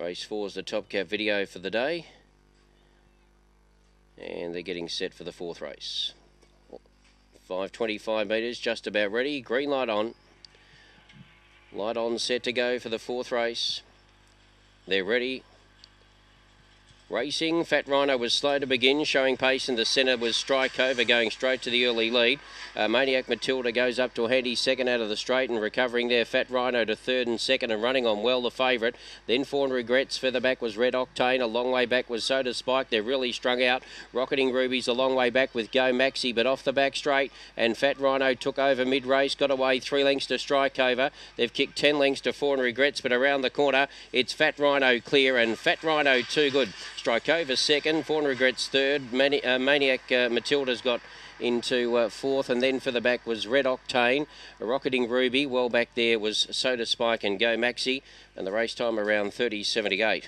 Race four is the top cap video for the day. And they're getting set for the fourth race. 525 metres, just about ready. Green light on. Light on, set to go for the fourth race. They're ready. Racing, Fat Rhino was slow to begin, showing pace in the centre was Strike Over going straight to the early lead. Uh, Maniac Matilda goes up to a handy second out of the straight and recovering there. Fat Rhino to third and second and running on well the favourite. Then Fawn Regrets, further back was Red Octane, a long way back was Soda Spike. They're really strung out. Rocketing Rubies a long way back with Go Maxi, but off the back straight. And Fat Rhino took over mid race, got away three lengths to Strike Over. They've kicked 10 lengths to Fawn Regrets, but around the corner it's Fat Rhino clear and Fat Rhino too good. Strike over second, Fawn Regrets third, Mani- uh, Maniac uh, Matilda's got into uh, fourth, and then for the back was Red Octane, a Rocketing Ruby. Well back there was Soda Spike and Go Maxi, and the race time around 30.78.